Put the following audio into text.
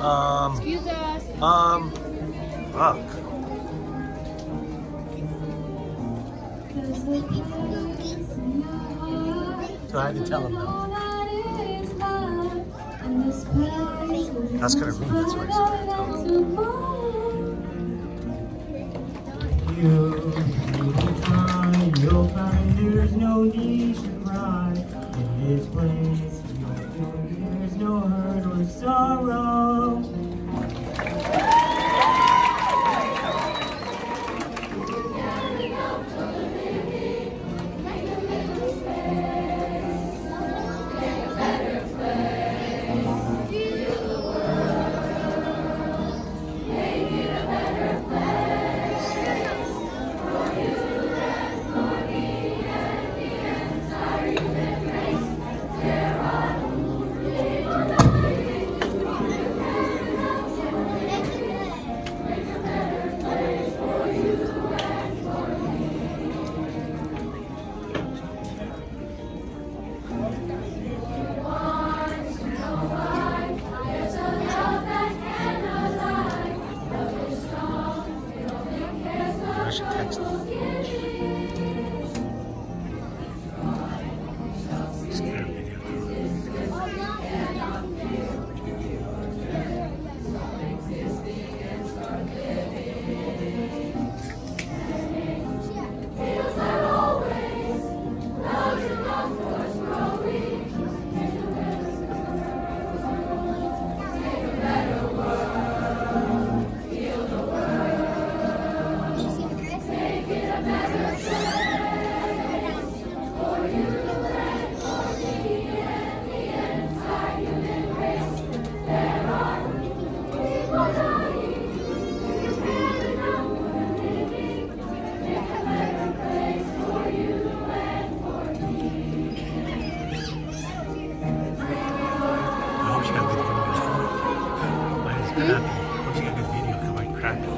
Um, Excuse us. um, fuck. So I had to tell him no. That's kind of rude. That's why I said You need to try, you'll find there's no need to cry. In this place, there's no